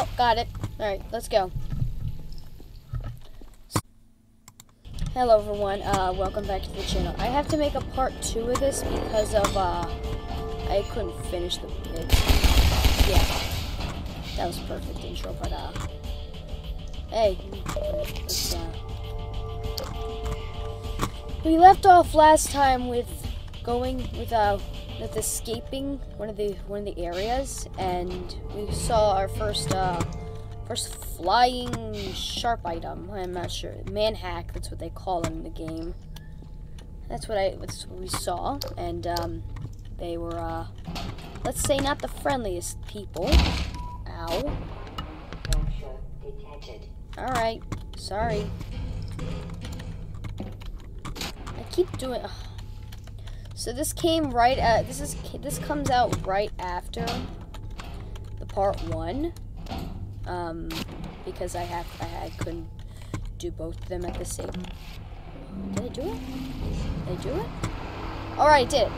Oh, got it. Alright, let's go. Hello everyone, uh, welcome back to the channel. I have to make a part two of this because of, uh, I couldn't finish the, it, yeah, that was perfect intro, but, uh, hey, uh, we left off last time with going, with, uh, with escaping one of the, one of the areas, and we saw our first, uh, First flying sharp item. I'm not sure. Manhack, that's what they call them in the game. That's what I that's what we saw. And um, they were uh, let's say not the friendliest people. Ow. Alright. Sorry. I keep doing ugh. So this came right at this is this comes out right after the part one um, because I have I, I couldn't do both of them at the same. Did I do it? Did I do it? All right, I did.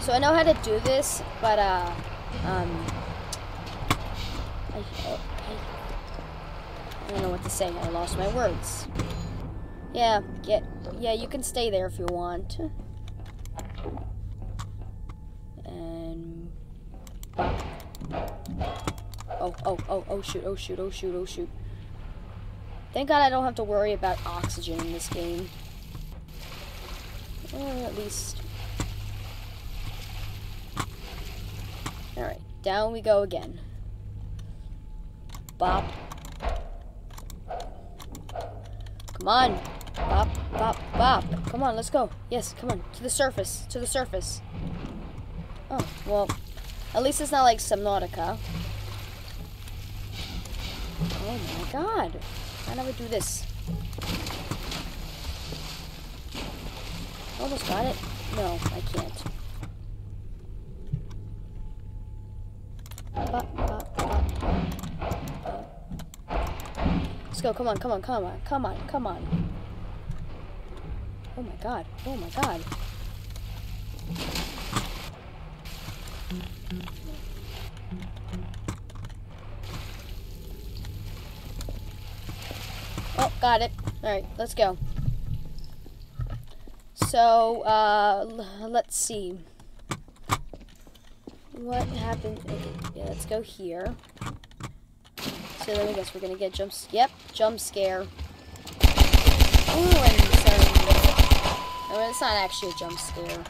So I know how to do this, but uh, um, I, I, I don't know what to say. I lost my words. Yeah, get yeah. You can stay there if you want. And. Oh, oh, oh, oh, shoot, oh, shoot, oh, shoot, oh, shoot. Thank God I don't have to worry about oxygen in this game. Or at least... Alright, down we go again. Bop. Come on. Bop, bop, bop. Come on, let's go. Yes, come on. To the surface. To the surface. Oh, well, at least it's not like Subnautica. Oh my god. I never do this? Almost got it. No, I can't. Let's go. Come on, come on, come on, come on, come on. Oh my god. Oh my god. Oh, got it. Alright, let's go. So, uh, let's see. What happened? Okay, yeah, let's go here. So let me guess, we're gonna get jumps. Yep, jump scare. Ooh, I'm sorry. It's not actually a jump scare.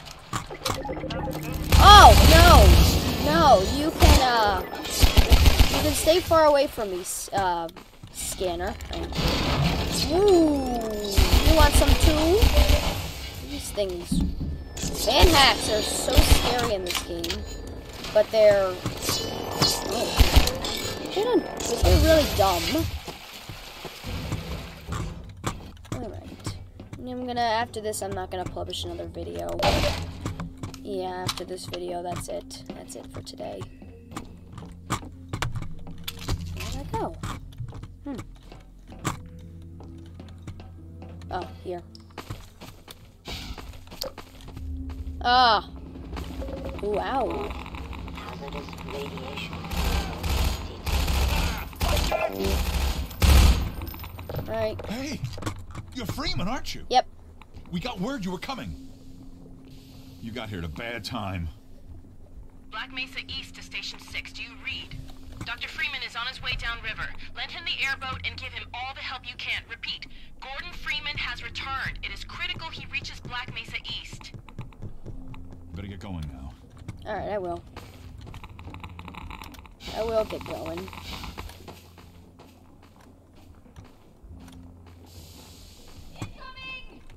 Oh, no! No, you can, uh, you can stay far away from me, uh, scanner. Ooh, you want some too? These things. Manhacks are so scary in this game, but they're. Oh, they don't, they're really dumb. I'm gonna, after this, I'm not gonna publish another video. Yeah, after this video, that's it. That's it for today. Where'd I go? Hmm. Oh, here. Ah. Ooh, ow. Hazardous radiation. Right. Hey, you're Freeman, aren't you? Yep. We got word you were coming. You got here at a bad time. Black Mesa East to Station 6. Do you read? Dr. Freeman is on his way downriver. Lend him the airboat and give him all the help you can. Repeat, Gordon Freeman has returned. It is critical he reaches Black Mesa East. Better get going now. Alright, I will. I will get going.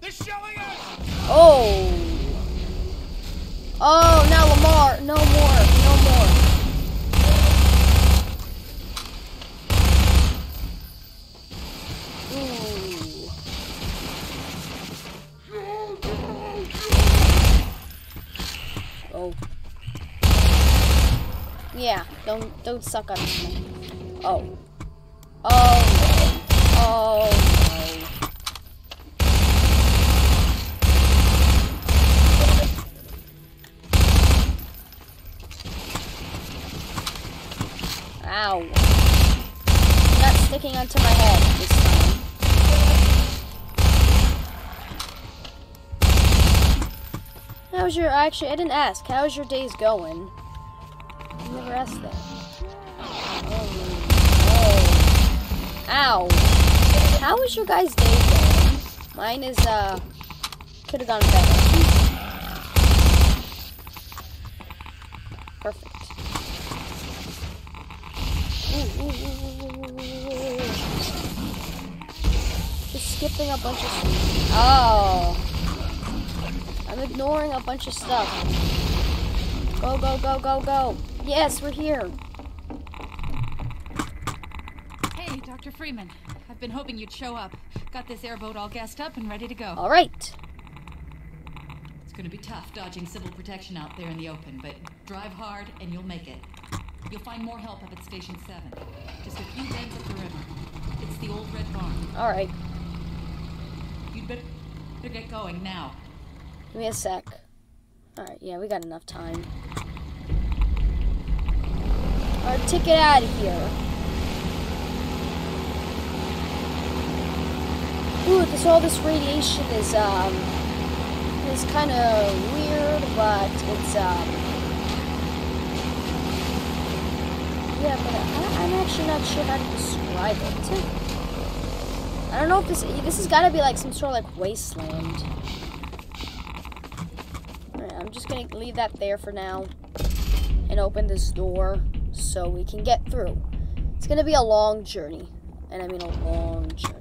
They're shelling us! Oh! Oh, now Lamar! No more! Don't suck on me. Oh. Oh. Oh. Ow. sticking onto my head this time. How's your actually I didn't ask. How's your days going? I never asked that. Oh. Ow. How was your guys' day going? Mine is uh could have gone better. Perfect. Just skipping a bunch of stuff. Oh. I'm ignoring a bunch of stuff. Go, go, go, go, go. Yes, we're here. Hey, Dr. Freeman. I've been hoping you'd show up. Got this airboat all gassed up and ready to go. All right. It's gonna be tough dodging civil protection out there in the open, but drive hard and you'll make it. You'll find more help up at Station 7. Just a few bends up the river. It's the old red barn. All right. You'd better get going now. Give me a sec. All right. Yeah, we got enough time. Our ticket out of here. Ooh, this all this radiation is um is kind of weird, but it's um yeah, but I, I'm actually not sure how to describe it. I don't know if this this has got to be like some sort of like wasteland. Alright, I'm just gonna leave that there for now and open this door so we can get through. It's gonna be a long journey, and I mean a long journey.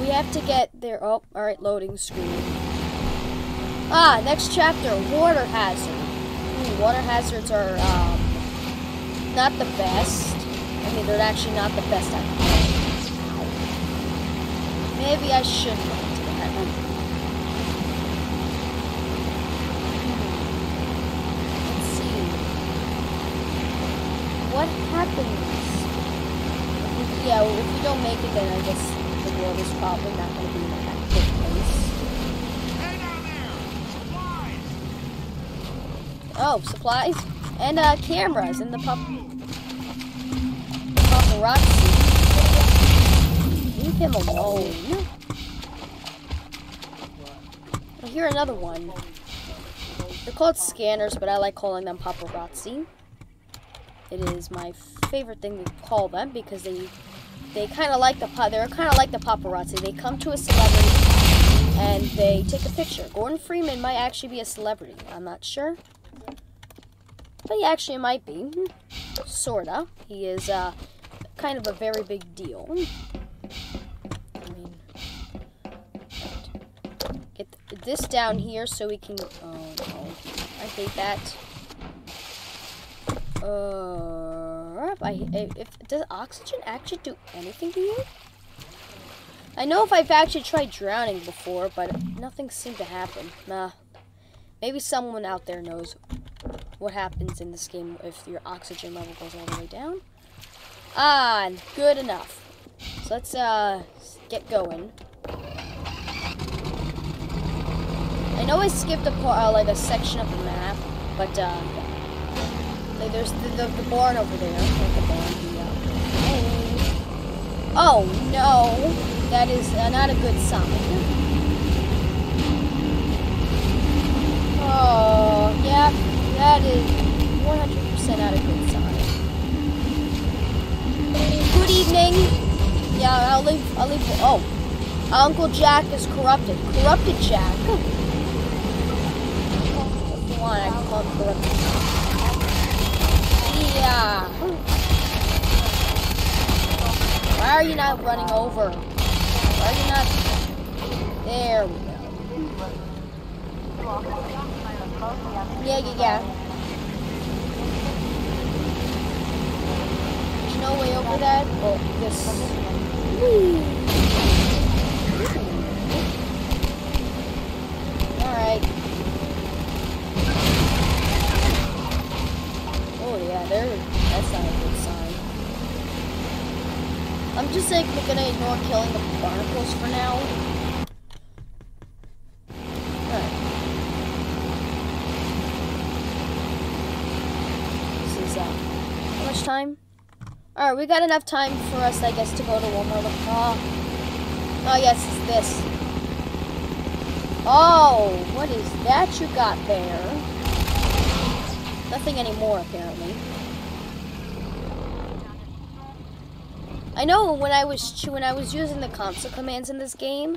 We have to get there. Oh, all right, loading screen. Ah, next chapter, water hazard. Ooh, water hazards are um, not the best. I mean, they're actually not the best at Maybe I should look into that. Let's see. What happens? Yeah, well, if you don't make it, then I guess the world is probably not going to be in that good place. Hey down there! Supplies! Oh, supplies and uh, cameras in the pop paparazzi. Leave him alone. I hear another one. They're called scanners, but I like calling them paparazzi. It is my favorite thing to call them because they they kind of like the they're kind of like the paparazzi. They come to a celebrity and they take a picture. Gordon Freeman might actually be a celebrity. I'm not sure. But he actually might be. Sorta. He is uh, kind of a very big deal. I mean, get this down here so we can. Oh no, I hate that. Uh, I, if does oxygen actually do anything to you? I know if I've actually tried drowning before, but nothing seemed to happen. Nah. Maybe someone out there knows what happens in this game if your oxygen level goes all the way down. Ah, good enough. So let's uh get going. I know I skipped a part, uh, like a section of the map, but uh, like there's the, the, the barn over there. The barn, the, uh, oh no, that is uh, not a good sign. Oh, yeah, that is 100% not a good sign. Good evening. Yeah, I'll leave. I'll leave. Oh, Uncle Jack is corrupted. Corrupted Jack. You want, I call corrupted. Yeah. Why are you not running over? Why are you not? There we go. Yeah, yeah, yeah. There's no way over that. Oh, this. Alright. Oh, yeah, there. That's not a good sign. I'm just like gonna ignore killing the barnacles for now. Alright. This is uh how much time? Alright, we got enough time for us I guess to go to one more look. Oh. oh yes, it's this. Oh, what is that you got there? Nothing anymore apparently. I know when I was when I was using the console commands in this game,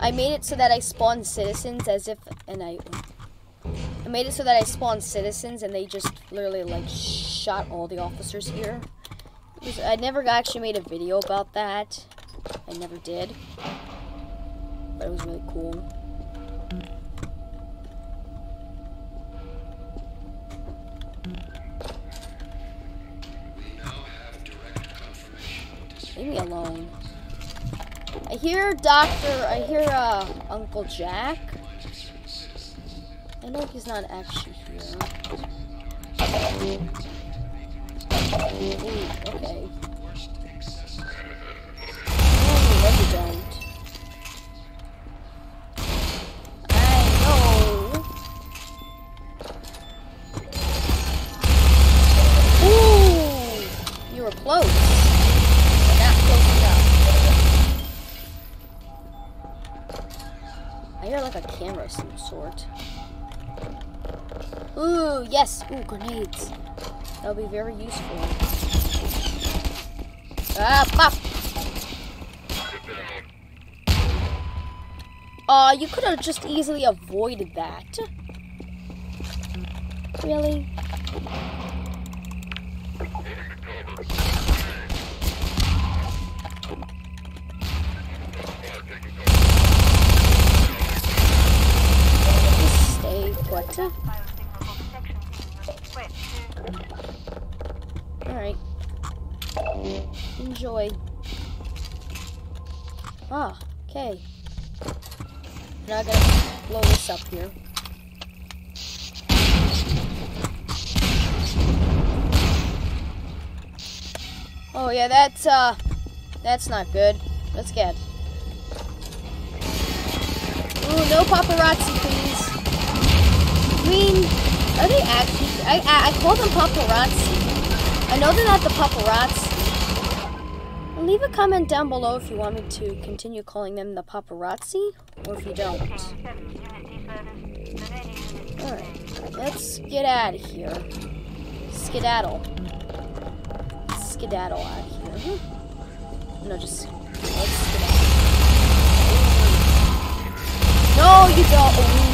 I made it so that I spawned citizens as if, and I, I made it so that I spawned citizens and they just literally like shot all the officers here. Was, I never actually made a video about that. I never did, but it was really cool. Leave me alone. I hear Doctor, I hear uh, Uncle Jack. I know he's not actually here. Ooh, okay. Oh. I hear like a camera of some sort. Ooh, yes. Ooh, grenades. That'll be very useful. Ah, pop! Uh, you could have just easily avoided that. Really? Enjoy. Ah, okay. Now I gotta blow this up here. Oh yeah, that's uh that's not good. Let's get. Ooh, no paparazzi, please. I mean, are they actually? I, I, I call them paparazzi. I know they're not the paparazzi. Leave a comment down below if you want me to continue calling them the paparazzi, or if you don't. Alright, let's get out of here. Skedaddle. Skedaddle out of here. No, just. No, you don't.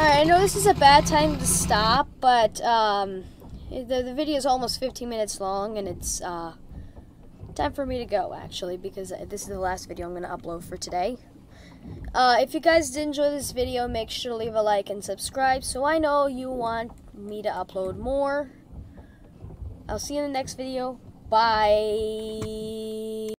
Alright, I know this is a bad time to stop, but um, the, the video is almost 15 minutes long, and it's uh, time for me to go, actually, because this is the last video I'm going to upload for today. Uh, if you guys did enjoy this video, make sure to leave a like and subscribe so I know you want me to upload more. I'll see you in the next video. Bye.